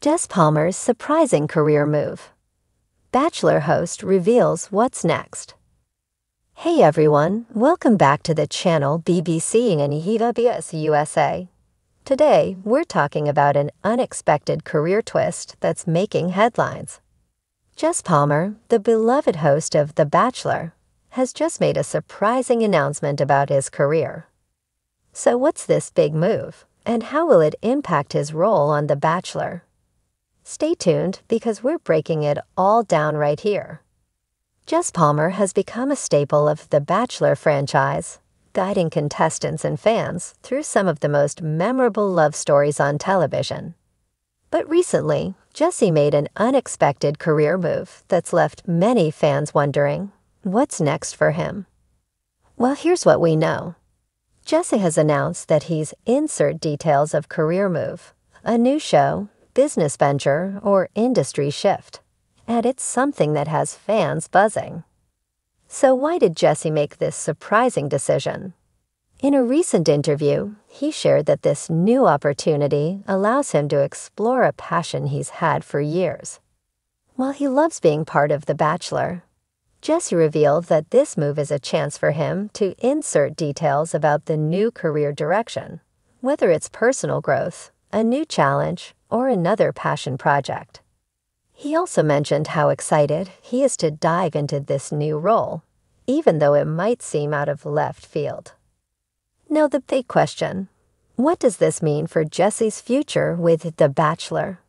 Jesse Palmer's surprising career move. Bachelor host reveals what's next. Hey everyone, welcome back to the channel BBC News USA. Today, we're talking about an unexpected career twist that's making headlines. Jess Palmer, the beloved host of The Bachelor, has just made a surprising announcement about his career. So, what's this big move, and how will it impact his role on The Bachelor? Stay tuned because we're breaking it all down right here. Jesse Palmer has become a staple of the Bachelor franchise, guiding contestants and fans through some of the most memorable love stories on television. But recently, Jesse made an unexpected career move that's left many fans wondering what's next for him. Well, here's what we know. Jesse has announced that he's insert details of career move, a new show, business venture, or industry shift. And it's something that has fans buzzing. So why did Jesse make this surprising decision? In a recent interview, he shared that this new opportunity allows him to explore a passion he's had for years. While he loves being part of The Bachelor, Jesse revealed that this move is a chance for him to insert details about the new career direction, whether it's personal growth, a new challenge, or another passion project. He also mentioned how excited he is to dive into this new role, even though it might seem out of left field. Now, the big question what does this mean for Jesse's future with The Bachelor?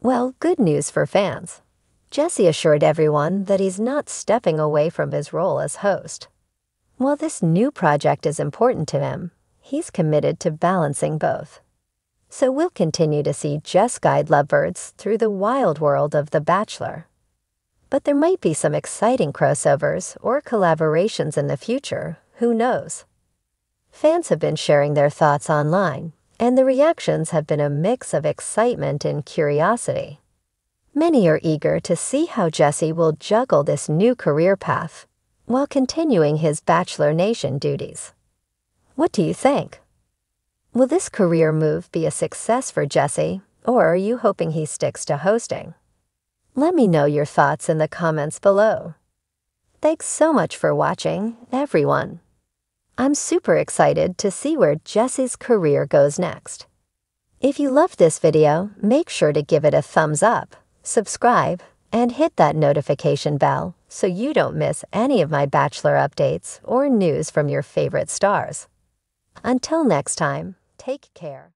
Well, good news for fans. Jesse assured everyone that he's not stepping away from his role as host. While this new project is important to him, he's committed to balancing both. So we'll continue to see Jesse guide lovebirds through the wild world of The Bachelor. But there might be some exciting crossovers or collaborations in the future, who knows? Fans have been sharing their thoughts online, and the reactions have been a mix of excitement and curiosity. Many are eager to see how Jesse will juggle this new career path while continuing his Bachelor Nation duties. What do you think? Will this career move be a success for Jesse, or are you hoping he sticks to hosting? Let me know your thoughts in the comments below. Thanks so much for watching, everyone. I'm super excited to see where Jesse's career goes next. If you loved this video, make sure to give it a thumbs up subscribe, and hit that notification bell so you don't miss any of my Bachelor updates or news from your favorite stars. Until next time, take care.